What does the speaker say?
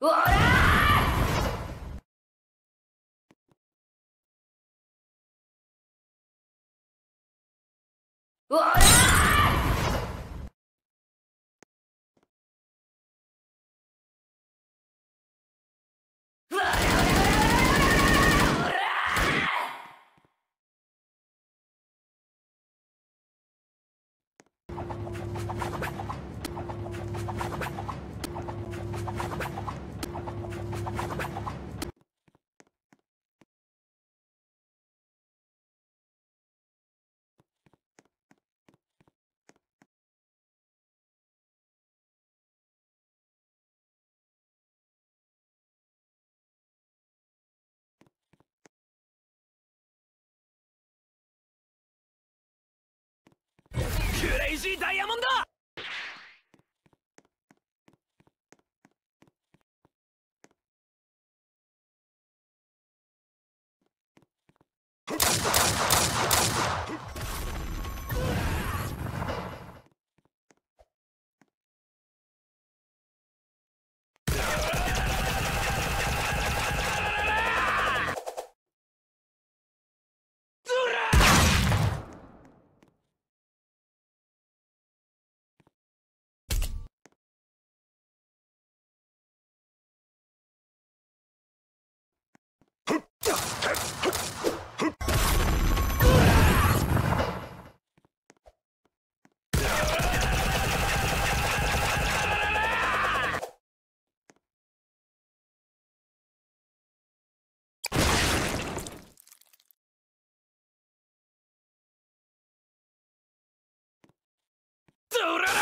おらおら ダイヤモンド！Euro!